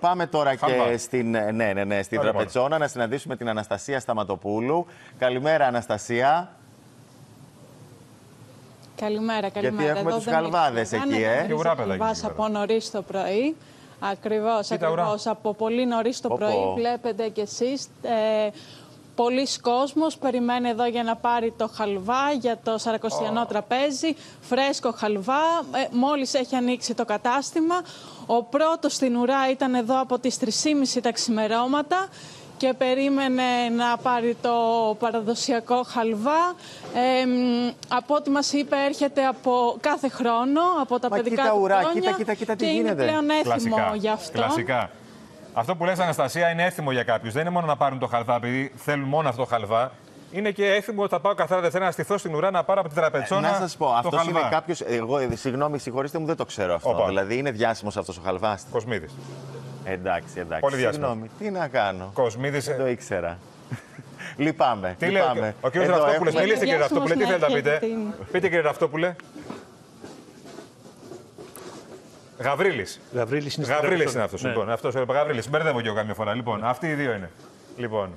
Πάμε τώρα και Χαλβά. στην, ναι, ναι, ναι, στην Ωραία, τραπεζόνα να συναντήσουμε την Αναστασία Σταματοπούλου. Καλημέρα, Αναστασία. Καλημέρα, καλημέρα. έχουμε Εδώ τους δεν γαλβάδες έχει εκεί, κανένα, ε. κανείς Και ουρά, δεν παιδάκι, χαλβάς εκεί από νωρίς το πρωί. Ακριβώς, Κοίτα, ουρά; ακριβώς. Από πολύ νωρίς το Πω, πρωί πω. βλέπετε κι εσείς. Ε, Πολλοί κόσμος περιμένει εδώ για να πάρει το χαλβά για το σαρακοστιανό τραπέζι. Φρέσκο χαλβά. Ε, μόλις έχει ανοίξει το κατάστημα. Ο πρώτος στην ουρά ήταν εδώ από τις 3.30 τα ξημερώματα και περίμενε να πάρει το παραδοσιακό χαλβά. Ε, μ, από ό,τι μας είπε έρχεται από κάθε χρόνο, από τα Μα παιδικά κοίτα του ουρά, χρόνια κοίτα, κοίτα, κοίτα τι και είναι γίνεται. πλέον έτοιμο Κλασικά. για αυτό. Κλασικά. Αυτό που λες Αναστασία είναι έθιμο για κάποιους. Δεν είναι μόνο να πάρουν το χαλβά επειδή θέλουν μόνο αυτό το χαλβά. Είναι και έθιμο ότι θα πάω καθαρά δευτέρα να στηθώ στην ουρά να πάρω από την τραπεζόνα. να σας πω, το αυτός χαλβά. είναι κάποιος. Εγώ, ε, συγγνώμη, συγχωρήστε μου, δεν το ξέρω αυτό. Όπα. Δηλαδή, είναι διάσημος αυτός ο χαλβά. Κοσμίδης. Εντάξει, εντάξει. Πολύ διάσημος. Συγγνώμη, τι να κάνω. Κοσμίδης. Δεν το ήξερα. Λυπάμαι. Τι λέει ο, λυπάμαι. ο κ. Εδώ Ραυτόπουλος, έχουμε- μιλήστε κύριε Διάσημος Ραυτόπουλε, τι να θέλετε να έχει πείτε; την- Πείτε κύριε Ραυτόπουλε. Γαβρίλης. Γαβρίλης είναι Γαβρίλης στην είναι αυτός. Ναι. Λοιπόν, αυτός Γαβρίλης. Μπερδεύω και εγώ καμιά φορά. Λοιπόν, αυτοί οι δύο είναι. Λοιπόν.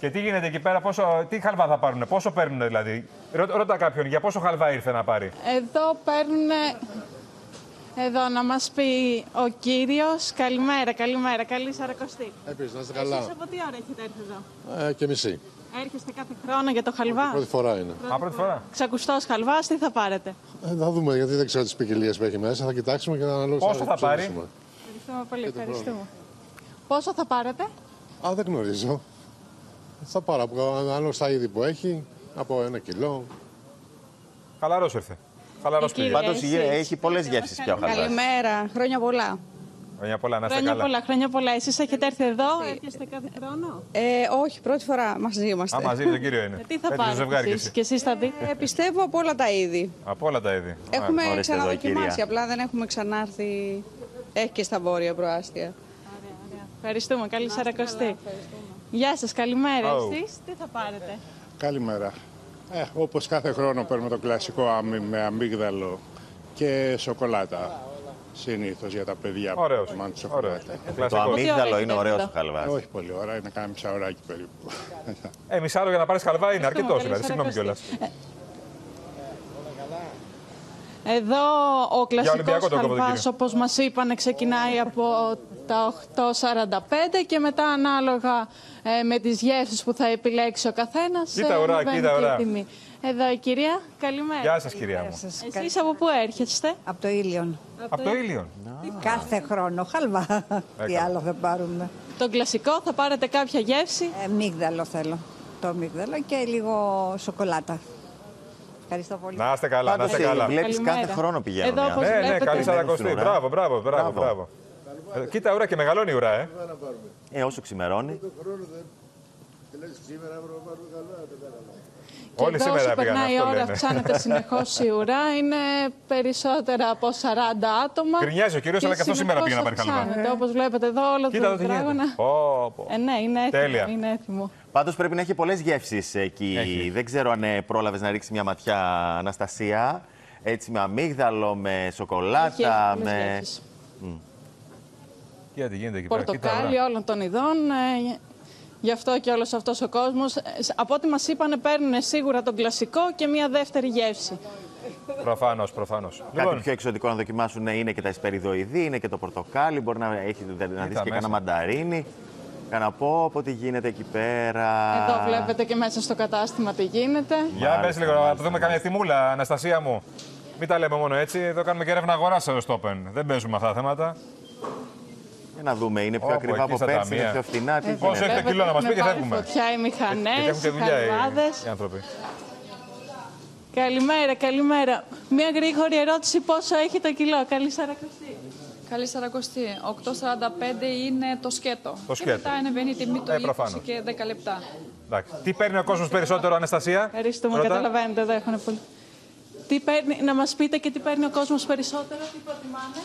Και τι γίνεται εκεί πέρα, πόσο, τι χαλβά θα πάρουν, πόσο παίρνουν δηλαδή; Ρω- Ρώτα κάποιον, για πόσο χαλβά ήρθε να πάρει; Εδώ παίρνουν. Εδώ να μας πει ο κύριος. Καλημέρα, καλημέρα, καλή Σαρακοστή. Επίσης, να είστε Εσείς καλά. από τι ώρα έχετε έρθει εδώ; Ε, και μισή. Έρχεστε κάθε χρόνο για το χαλβάς; Πρώτη φορά είναι. Α, πρώτη φορά. Ξακουστός χαλβάς, τι θα πάρετε; Ε, θα δούμε, γιατί δεν ξέρω τις ποικιλίες που έχει μέσα. Θα κοιτάξουμε και θα αναλύσουμε. Πόσο θα πάρει; Ευχαριστούμε πολύ, ευχαριστούμε. Πόσο θα πάρετε; Α, δεν γνωρίζω. Θα πάρω από ανάλογα στα είδη που έχει, από ένα κιλό. Χαλαρός ήρθε. Χαλαρός Η πήγε. κυρία. Πάντως Εσείς. έχει πολλές γεύσεις πια ο χαλβά. Καλημέρα, χρόνια πολλά. Χρόνια πολλά, να είστε Χρόνια καλά. πολλά, χρόνια πολλά. Εσείς έχετε έρθει εδώ, έρχεστε κάθε χρόνο; Ε, όχι, πρώτη φορά μαζί είμαστε. Α, μαζί με τον κύριο είναι. Ε, τι θα Έτσι, το πάρετε ζευγάρι κι εσείς εσύ. και εσείς θα δείτε. Ε, πιστεύω από όλα τα είδη. Από όλα τα είδη. Έχουμε ορίστε εδώ η ξαναδοκιμάσει, κυρία. απλά δεν έχουμε ξανάρθει. Έχει και στα βόρεια προάστια. Ευχαριστούμε, καλή Σαρακοστή. Γεια σας, καλημέρα. Αου. Εσείς τι θα πάρετε; Καλημέρα. Ε, όπως κάθε χρόνο παίρνουμε το κλασικό άμυ με αμύγδαλο και σοκολάτα. Συνήθως για τα παιδιά Ωραίος. που μάθουν Ωραίος. σοκολάτα. Το Κλασικό. αμύγδαλο έχετε είναι ωραίος εδώ. ο χαλβάς. Όχι πολύ ώρα, είναι κάνα μισάωράκι περίπου. Ε, μισάρο για να πάρεις χαλβά είναι αρκετός καλή δηλαδή. Συγγνώμη κιόλας. Σαρακοστή. Εδώ ο Ολυμπιακό κλασικός το χαλβάς, Καποδοκύριο. όπως μας είπαν, ξεκινάει από τα 8.45 και μετά ανάλογα ε, με τις γεύσεις που θα επιλέξει ο καθένας. Κοίτα ε, ουρά, ανεβαίνει κοίτα και η ουρά. τιμή. Εδώ η κυρία, καλημέρα. Γεια σας, κυρία μου. Εσείς από πού έρχεστε; Από το Ήλιον. Από το ήλιο. Κάθε χρόνο χαλβά. Τι άλλο θα πάρουμε. Τον κλασικό θα πάρετε κάποια γεύση; Ε, μίγδαλο θέλω. Το μίγδαλο και λίγο σοκολάτα. Ευχαριστώ πολύ. Να είστε καλά, να Πάντως είστε καλά. βλέπεις Καλημέρα. κάθε χρόνο πηγαίνουν. Εδώ, οι όπως άνθρωποι. Ναι, ναι, βλέπετε. καλή Δεν σαρακοστή. στην ουρά. Μπράβο, μπράβο, μπράβο. Μπράβο. Μπράβο. Ε, Κοίτα ουρά και μεγαλώνει η ουρά, ε. Ε, όσο ξημερώνει. Και Όλοι εδώ σήμερα όσο πήγαν, περνάει η αυτό ώρα, λένε. αυξάνεται συνεχώς η ουρά. Είναι περισσότερα από 40 άτομα. Γκρινιάζει ο κύριος, αλλά και αυτός σήμερα πήγε να πάρει χαλβά. Όπως βλέπετε εδώ, όλο Κοίτα το εδώ τι γίνεται. τετράγωνα. Πω, πω. Ε, ναι, είναι έτοιμο. Τέλεια. Είναι έτοιμο. Πάντως πρέπει να έχει πολλές γεύσεις εκεί. Έχει. Δεν ξέρω αν ε, πρόλαβες να ρίξεις μια ματιά, Αναστασία. Έτσι με αμύγδαλο, με Έχει σοκολάτα, πολλές με. γεύσεις. Κοίτα τι γίνεται εκεί πέρα. Κοίτα Πορτοκάλι ουρά. όλων των ειδών. ε, Γι' αυτό και όλος αυτός ο κόσμος. Ε, Από ό,τι μας είπανε παίρνουν σίγουρα τον κλασικό και μια δεύτερη γεύση. Προφανώς, προφανώς. Κάτι πιο εξωτικό να δοκιμάσουν είναι και τα εσπεριδοειδή, είναι και το πορτοκάλι. Μπορεί να, έχει, να δεις και μέσα. κανένα μανταρίνι. Κάνα πω, πω τι γίνεται εκεί πέρα. Εδώ βλέπετε και μέσα στο κατάστημα τι γίνεται. Για Μάλιστα, πες λίγο, να μάλιστα, δούμε καμιά τιμούλα, Αναστασία μου. Μην τα λέμε μόνο έτσι. Εδώ κάνουμε και έρευνα αγοράς στο Open. Δεν παίζουμε αυτά τα θέματα. Για να δούμε, είναι πιο Όπου, ακριβά εκεί από στα πέρσι, είναι ταμεία. πιο φθηνά. Τι Πόσο γίνεται. έχετε κιλό να μας πει και Έχουν φεύγουμε. πάρει φωτιά οι Γιατί μηχανές, έχουν και οι δουλειά οι, χαλβάδες. οι άνθρωποι. Καλημέρα, καλημέρα. Μια γρήγορη ερώτηση, πόσο έχει το κιλό. Καλή σαρακοστή. Καλή Σαρακοστή. 8,45 είναι το σκέτο. Το σκέτο. Και μετά ανεβαίνει η τιμή του Ε, 20 προφανώς. και 10 λεπτά. Εντάξει. Τι παίρνει ο κόσμος περισσότερο, Αναστασία; Ευχαριστούμε, Ρώτα. καταλαβαίνετε, εδώ έχουν πολύ. Τι παίρνει, να μας πείτε και τι παίρνει ο κόσμος περισσότερο, τι προτιμάνε.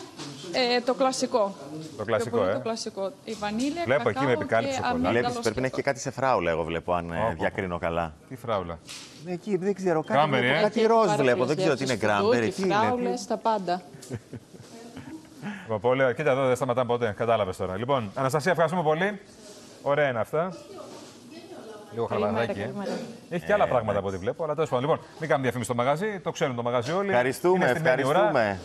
Ε, το κλασικό. Το κλασικό, Πιο πολύ ε. Το κλασικό. Η βανίλια, Βλέπω εκεί κακάο με επικάλυψη και σοκολάτα. αμύγδαλο Βλέπεις, πρέπει να έχει και σκέτο. κάτι σε φράουλα, εγώ βλέπω, αν ε, Όπο. διακρίνω καλά. Τι φράουλα. Εκεί δεν ξέρω, κάτι, Γκράμπερι, βλέπω, ε. κάτι Έχει ροζ πάρα βλέπω, πολλές δεν ξέρω τι είναι γεύσεις, γκράμπερι, φουντούκι, τι είναι. φράουλες, τα πάντα. Λοιπόν, πολύ ωραία. Κοίτα εδώ δεν σταματάμε ποτέ. Κατάλαβες τώρα. Λοιπόν, Αναστασία, ευχαριστούμε πολύ. Ωραία είναι αυτά. Λίγο Καλημέρα, χαλαράκι. ε. καλημέρα. Έχει και άλλα πράγματα από ό,τι βλέπω, αλλά τέλος πάντων. Λοιπόν, μην κάνουμε διαφήμιση στο μαγαζί, το ξέρουν το μαγαζί όλοι. Ευχαριστούμε, Είναι στημένη η ώρα. ευχαριστούμε.